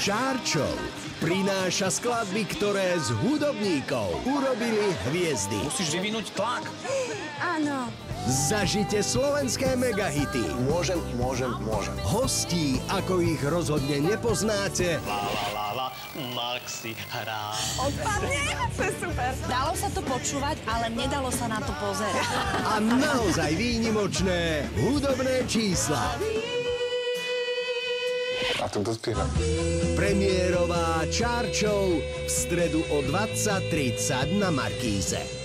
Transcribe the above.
Čárčov prináša skladby, ktoré z hudobníkov urobili hviezdy. Musíš vyvinúť tlak. Áno. Zažite slovenské megahity. Môžem, môžem, môžem. Hostí, ako ich rozhodne nepoznáte. La la la la, Maxi hrá. Odpadne? To je super. Dalo sa to počúvať, ale nedalo sa na to pozerať. A naozaj výnimočné hudobné čísla. A to kto spieva? Premiérová Čárčov v stredu o 20.30 na Markíze.